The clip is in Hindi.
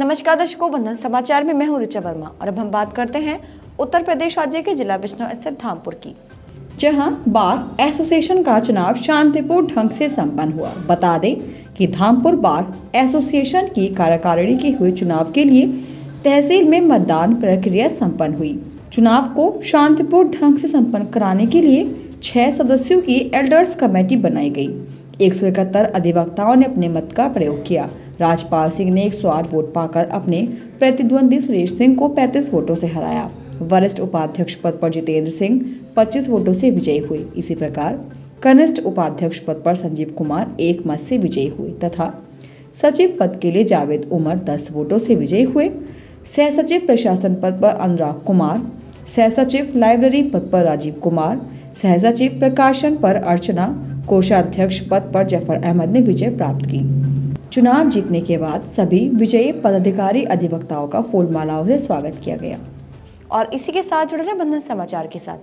नमस्कार दर्शकों, बंधन समाचार में मैं हूँ ऋचा वर्मा और अब हम बात करते हैं उत्तर प्रदेश राज्य के जिला बिश्नौर स्थित धामपुर की, जहाँ बार एसोसिएशन का चुनाव शांतिपूर्ण ढंग से संपन्न हुआ। बता दें कि धामपुर बार एसोसिएशन की कार्यकारिणी के हुए चुनाव के लिए तहसील में मतदान प्रक्रिया संपन्न हुई। चुनाव को शांतिपूर्ण ढंग से संपन्न कराने के लिए छह सदस्यों की एल्डर्स कमेटी बनाई गई। एक सौ इकहत्तर अधिवक्ताओं ने अपने मत का प्रयोग किया। राजपाल सिंह ने एक सौ आठ वोट पाकर अपने प्रतिद्वंदी सुरेश सिंह को 35 वोटों से हराया। वरिष्ठ उपाध्यक्ष पद पर जितेंद्र सिंह 25 वोटों से विजयी हुए। इसी प्रकार कनिष्ठ उपाध्यक्ष पद पर संजीव कुमार एक मत से विजयी हुए तथा सचिव पद के लिए जावेद उमर 10 वोटों से विजयी हुए। सह सचिव प्रशासन पद पर अनुराग कुमार सह सचिव लाइब्रेरी पद पर राजीव कुमार सह सचिव प्रकाशन पर अर्चना कोषाध्यक्ष पद पर ज़फ़र अहमद ने विजय प्राप्त की। चुनाव जीतने के बाद सभी विजयी पदाधिकारी अधिवक्ताओं का फूलमालाओं से स्वागत किया गया। और इसी के साथ जुड़े रहे बंधन समाचार के साथ।